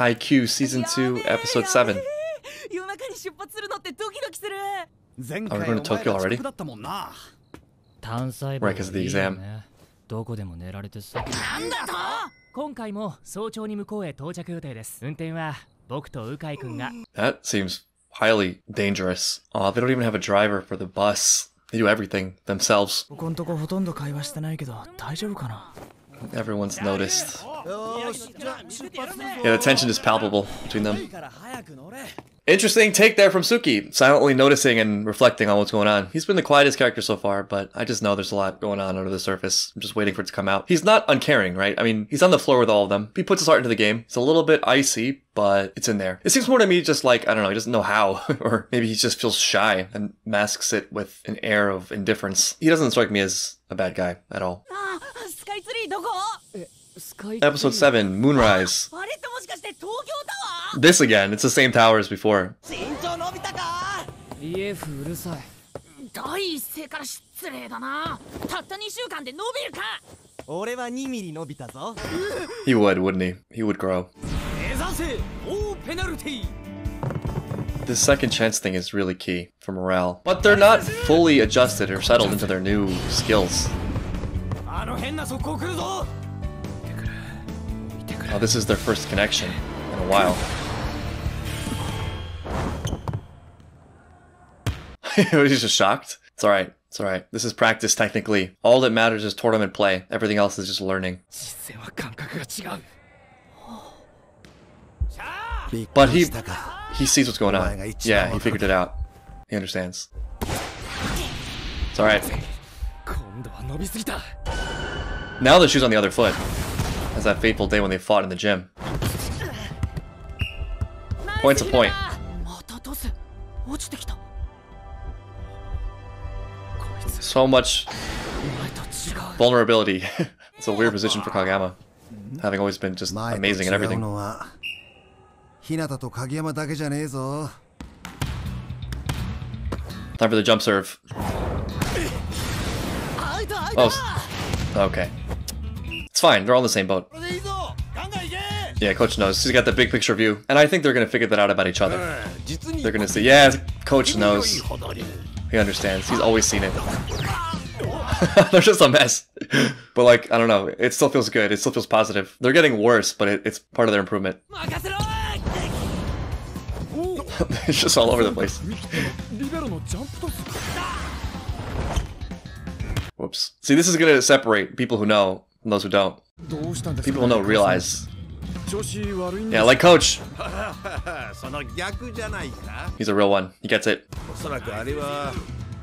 Haikyuu Season 2, Episode 7. 夜中に出発するのってドキドキする前 Are we 回 going お to 前 Tokyo ら already? 遅刻だったもんな単細 Right, 'cause of the いいよ exam. ねどこでも寝られてさなんだと今回も早朝に向こうへ到着予定です運転は僕と鵜飼くんが That seems highly dangerous. Aw, they don't even have a driver for the bus. They do everything themselves. ここんとこほとんど会話してないけど大丈夫かな Everyone's noticed. Yeah, the tension is palpable between them. Interesting take there from Tsukki, silently noticing and reflecting on what's going on. He's been the quietest character so far, but I just know there's a lot going on under the surface. I'm just waiting for it to come out. He's not uncaring, right? I mean, he's on the floor with all of them. He puts his heart into the game. It's a little bit icy, but it's in there. It seems more to me just like, I don't know, he doesn't know how, or maybe he just feels shy and masks it with an air of indifference. He doesn't strike me as a bad guy at all. Episode 7, Moonrise. This again, it's the same tower as before. He would, wouldn't he? He would grow. This second chance thing is really key for morale. But they're not fully adjusted or settled into their new skills. Oh, this is their first connection in a while. He's just shocked. It's alright. It's alright. This is practice, technically. All that matters is tournament play. Everything else is just learning. But he he sees what's going on. Yeah, he figured it out. He understands. It's alright. Now the shoe's on the other foot. As that fateful day when they fought in the gym. Point's a point. So much vulnerability. it's a weird position for Kageyama, having always been just amazing and everything. Time for the jump serve. Oh, okay fine. They're all in the same boat. Yeah, Coach knows. He's got the big picture view. And I think they're going to figure that out about each other. They're going to see, yeah, Coach knows. He understands. He's always seen it. they're just a mess. but like, I don't know. It still feels good. It still feels positive. They're getting worse, but it, it's part of their improvement. it's just all over the place. Whoops. See, this is gonna separate people who know those who don't. People don't realize. Yeah, like Coach. He's a real one. He gets it.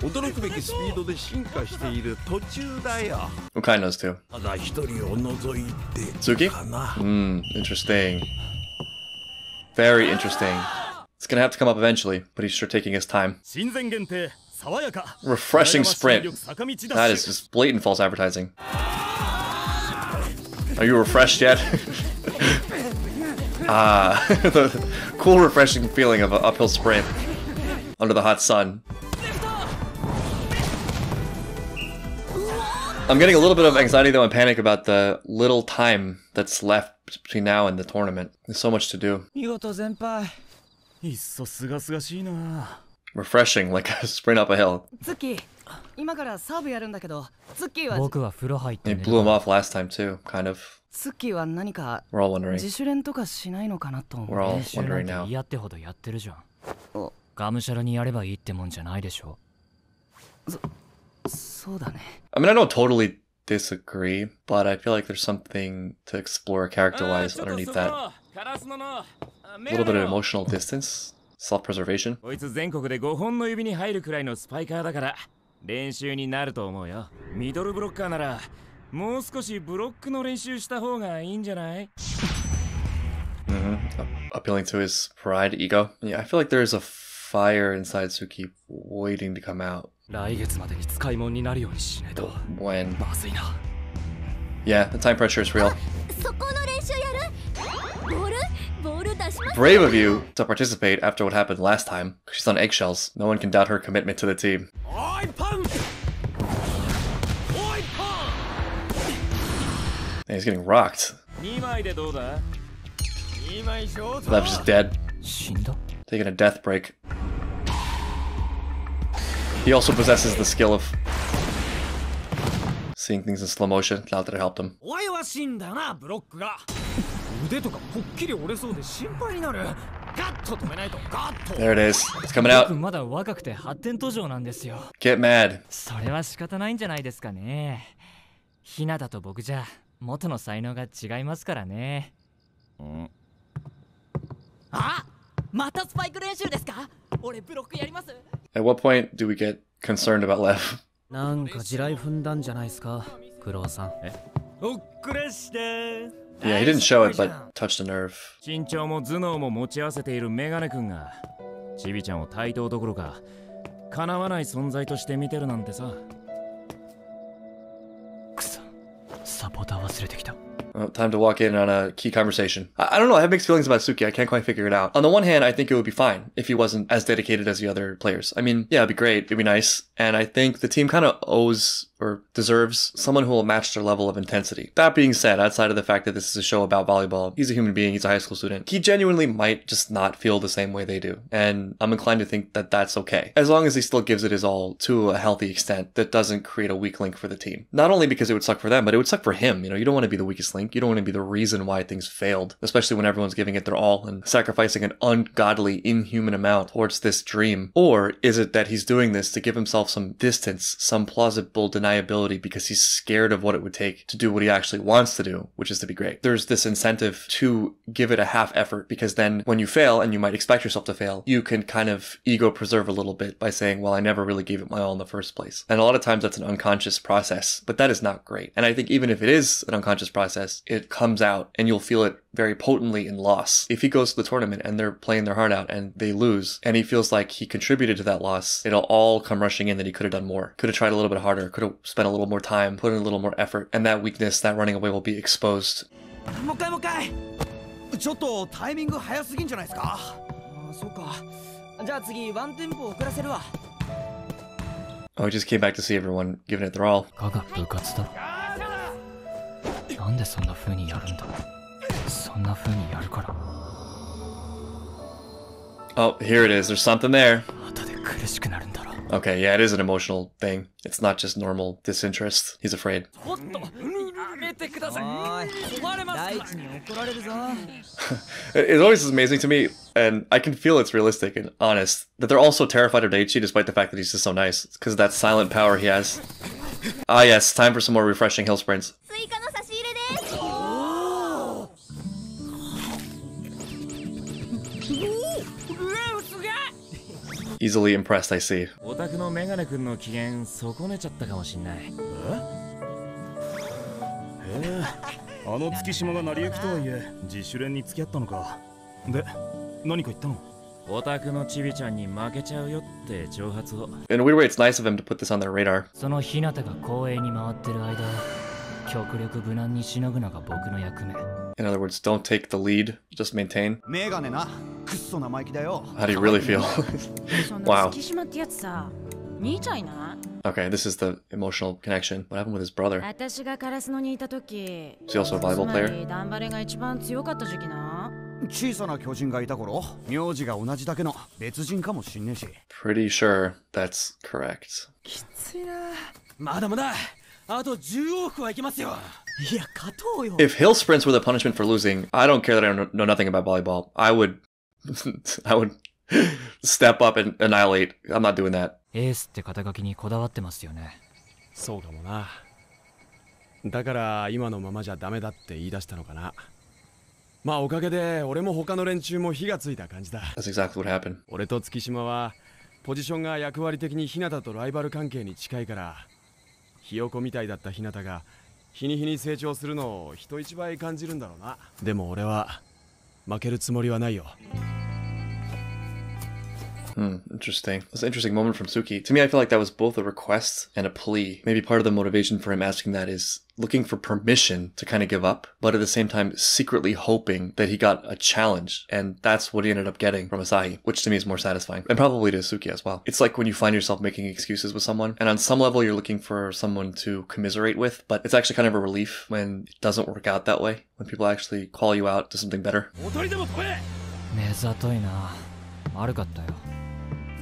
驚くべきスピードで進化している途中だよ。Okay, knows too. ただ一人を除いて。Tsukki? Hmm, interesting. Very interesting. It's gonna have to come up eventually, but he's sure taking his time. Refreshing sprint. That is just blatant false advertising. Are you refreshed yet? ah, the cool, refreshing feeling of an uphill sprint under the hot sun. I'm getting a little bit of anxiety though and panic about the little time that's left between now and the tournament. There's so much to do. Refreshing, like a sprint up a hill. ツッキー今からサーブやるんだけどツッキーは僕は風呂入って They 寝 blew る him off last time too, kind of. ツッキーは何か We're all wondering. 自主練とかしないのかなと思 We're う all 練習な wondering んて now. 嫌ってほどやってるじゃんおがむしゃらにやればいいってもんじゃないでしょそうだね I mean, I don't totally disagree, but I feel like there's something to explore character wise underneath that. A little bit of emotional distance, self preservation. こいつ全国で5本の指に入るくらいのスパイカーだから 練習になると思うよミドルブロッカーならもう少しブロックの練習した方がいいんじゃない Appealing to his pride, ego. Yeah, I feel like there's a fire inside Suki waiting to come out 来月までに使い物になるようにしないと when. まずいな Yeah, the time pressure is real. Brave of you to participate after what happened last time. She's on eggshells. No one can doubt her commitment to the team. And he's getting rocked. Lev's dead. Taking a death break. He also possesses the skill of seeing things in slow motion. That'll help him. おいは死んだよなブロックが腕とかぽっきり折れそうで心配になるガッと止めないとガッと There it is. It's coming out. 僕まだ若くて発展途上なんですよ Get mad. それは仕方ないんじゃないですかねひなたと僕じゃ元の才能が違いますからねあまたスパイク練習ですか俺ブロックやります At what point do we get concerned about Lev? なんか地雷踏んだんじゃないですかクロウさんおっくらして Yeah, he didn't show it, but touched a nerve. 身長も頭脳も持ち合わせているメガネ君がチビちゃんを対等どころか叶わない存在として見てるなんてさ Well, time to walk in on a key conversation. I, I don't know. I have mixed feelings about Tsukki. I can't quite figure it out. On the one hand, I think it would be fine if he wasn't as dedicated as the other players. I mean, yeah, it'd be great. It'd be nice. And I think the team kind of owes or deserves someone who will match their level of intensity. That being said, outside of the fact that this is a show about volleyball, he's a human being, he's a high school student. He genuinely might just not feel the same way they do. And I'm inclined to think that that's okay. As long as he still gives it his all to a healthy extent that doesn't create a weak link for the team. Not only because it would suck for them, but it would suck for him. You know, you don't want to be the weakest link. You don't want to be the reason why things failed, especially when everyone's giving it their all and sacrificing an ungodly, inhuman amount towards this dream. Or is it that he's doing this to give himself some distance, some plausible deniability because he's scared of what it would take to do what he actually wants to do, which is to be great. There's this incentive to give it a half effort because then when you fail, and you might expect yourself to fail, you can kind of ego preserve a little bit by saying, well, I never really gave it my all in the first place. And a lot of times that's an unconscious process, but that is not great. And I think even if it is an unconscious process, it comes out and you'll feel it very potently in loss. If he goes to the tournament and they're playing their heart out and they lose and he feels like he contributed to that loss, it'll all come rushing in that he could have done more. Could have tried a little bit harder, could have spent a little more time, put in a little more effort, and that weakness, that running away will be exposed. もう一回もう一回ちょっとタイミング早すぎんじゃないですかあそうかじゃあ次ワンテンポ遅らせるわ Oh, he just came back to see everyone giving it their all. 我が部活だ なんでそんな風にやるんだそんな風にやるから Oh, here it is. There's something there. 後で苦しくなるんだろ Okay, yeah, it is an emotional thing. It's not just normal disinterest. He's afraid. おっとやめてください壊れます大地に怒られるぞ It, it always is amazing to me, and I can feel it's realistic and honest, that they're all so terrified of Daichi despite the fact that he's just so nice. It's because of that silent power he has. Ah, yes, time for some more refreshing hill sprints. Easily impressed, I see. オタクのメガネ君の機嫌損ねちゃったかもしんないあの月島が成り行きとはいえ自主練に付き合ったのかで何か言ったのオタクのチビちゃんに負けちゃうよって挑発を In a weird way, it's nice of him to put this on their radar. そのひなたが公園に回ってる間極力無難にしのぐのが僕の役目 In other words, don't take the lead, just maintain. メガネな くっそ生意気だよ How do you really feel? そん Wow. な月島ってやつさ兄ちゃんいない okay, this is the emotional connection. What happened with his brother? 私がカラスノにいた時 Is he also a volleyball つま player? りダンバレが一番強かった時期な小さな巨人がいた頃名字が同じだけの別人かもしんねえし Pretty sure that's correct. まだまだあと10往復はいけますよいや勝とうよ If hill sprints were the punishment for losing, I don't care that I know, know nothing about volleyball. I would, I would step up and annihilate. I'm not doing that. エースって肩書きにこだわってますよねそうかもなだから今のままじゃダメだって言い出したのかなまあおかげで俺も他の連中も火がついた感じだ That's exactly what happened. 俺と月島はポジションが役割的に日向とライバル関係に近いからひよこみたいだった日向が日に日に成長するのを人一倍感じるんだろうなでも俺は負けるつもりはないよ Hmm, interesting. That's an interesting moment from Tsukki. To me, I feel like that was both a request and a plea. Maybe part of the motivation for him asking that is looking for permission to kind of give up, but at the same time, secretly hoping that he got a challenge. And that's what he ended up getting from Asahi, which to me is more satisfying and probably to Tsukki as well. It's like when you find yourself making excuses with someone, and on some level, you're looking for someone to commiserate with, but it's actually kind of a relief when it doesn't work out that way, when people actually call you out to something better.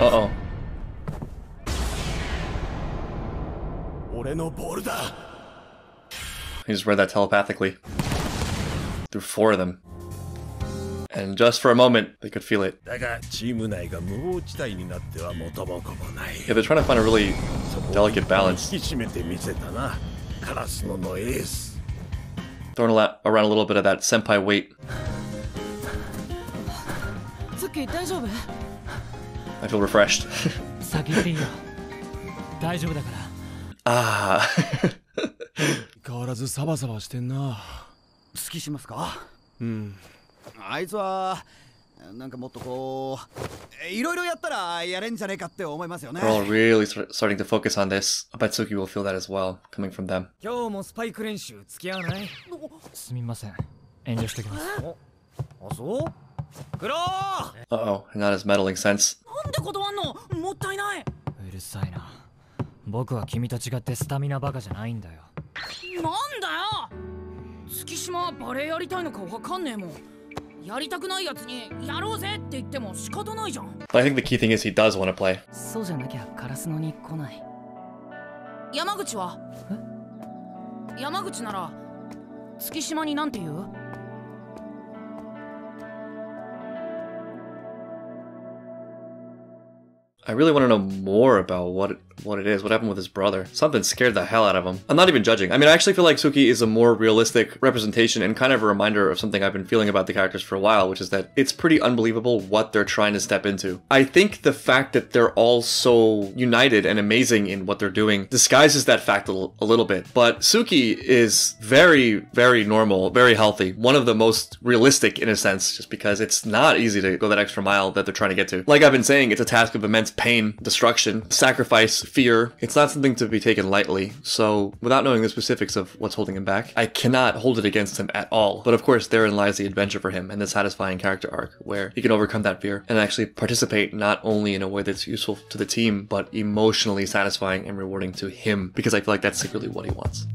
Uh-oh. 俺のボールだ He just read that telepathically. Through four of them. And just for a moment, they could feel it. Yeah, they're trying to find a really delicate balance. Throwing a around a little bit of that senpai weight. ツッキー大丈夫？I feel refreshed. 先行っていいよ。大丈夫だから。ah. 変わらずサバサバしてんな。月島っすか？うん。あいつはなんかもっとこういろいろやったらやれんじゃねえかって思いますよね。We're all really start, starting to focus on this. I bet Suki will feel that as well, coming from them. 今日もスパイク練習付き合わない？すみません。遠慮してきます。あそう？クロー Uh oh, not his meddling sense. なんで断んのもったいないうるさいな僕は君と違ってスタミナバカじゃないんだよなんだよ月島はバレエやりたいのかわかんねえもんやりたくないやつにやろうぜって言っても仕方ないじゃん But I think the key thing is he does want to play. そうじゃなきゃカラスのに来ない山口は山口なら月島になんて言う I really want to know more about what it, what it is, what happened with his brother. Something scared the hell out of him. I'm not even judging. I mean, I actually feel like Tsukki is a more realistic representation and kind of a reminder of something I've been feeling about the characters for a while, which is that it's pretty unbelievable what they're trying to step into. I think the fact that they're all so united and amazing in what they're doing disguises that fact a, a little bit. But Tsukki is very, very normal, very healthy. One of the most realistic in a sense, just because it's not easy to go that extra mile that they're trying to get to. Like I've been saying, it's a task of immense pain, destruction, sacrifice, fear. It's not something to be taken lightly. So, without knowing the specifics of what's holding him back, I cannot hold it against him at all. But of course, therein lies the adventure for him and the satisfying character arc where he can overcome that fear and actually participate not only in a way that's useful to the team, but emotionally satisfying and rewarding to him because I feel like that's secretly what he wants.